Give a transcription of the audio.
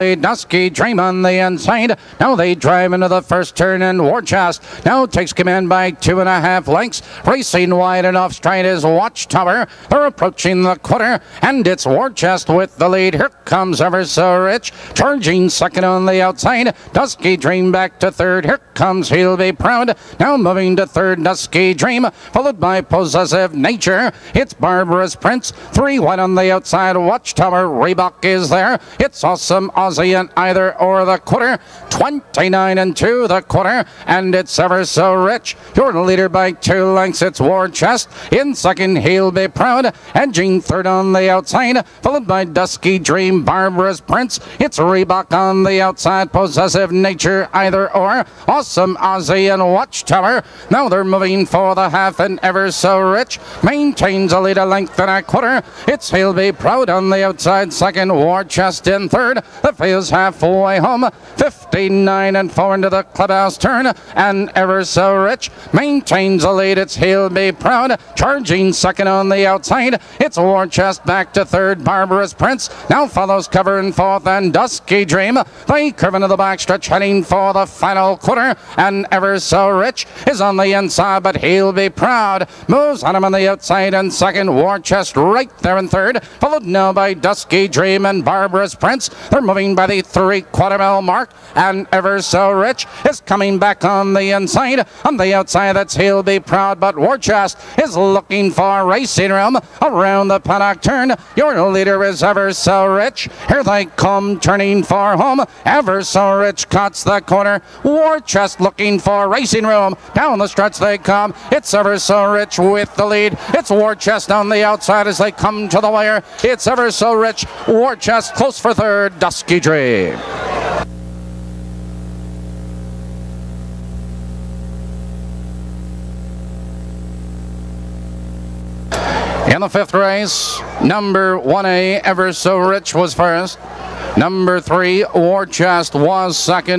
Dusky Dream on the inside. Now they drive into the first turn and Warchest now takes command by two and a half lengths. Racing wide enough straight is Watchtower. They're approaching the quarter and it's Warchest with the lead. Here comes Ever So Rich. Charging second on the outside. Dusky Dream back to third. Here comes He'll Be Proud. Now moving to third Dusky Dream followed by Possessive Nature. It's Barbarous Prince. Three wide on the outside. Watchtower. Reebok is there. It's Awesome Aussie in either or the quarter. 29 and 2 the quarter. And it's ever so rich. Your leader by two lengths. It's War Chest. In second, he'll be proud. Edging third on the outside. Followed by Dusky Dream, Barbarous Prince. It's Reebok on the outside. Possessive Nature either or. Awesome Aussie and Watchtower. Now they're moving for the half and ever so rich. Maintains a lead a length and a quarter. It's He'll Be Proud on the outside. Second, War Chest in third. The field's halfway home. 59 and 4 into the clubhouse turn. And ever so rich maintains a lead. It's He'll Be Proud. Charging second on the outside. It's Warchest back to third. Barbarous Prince now follows cover in fourth. And Dusky Dream. They curve into the backstretch heading for the final quarter. And ever so rich is on the inside, but He'll Be Proud. Moves on him on the outside and second. Warchest right there in third. Followed now by Dusky Dream and Barbarous Prince. They're moving by the three quarter mile mark. And ever so rich is coming back on the inside. On the outside, that's He'll Be Proud, but Warchest is looking for racing room around the paddock turn. Your leader is ever so rich. Here they come, turning for home. Ever so rich cuts the corner. Warchest looking for racing room. Down the stretch they come. It's ever so rich with the lead. It's Warchest on the outside as they come to the wire. It's ever so rich. Warchest close for third. Dusky In the fifth race, number 1A, Ever So Rich was first. Number three, Warchest was second.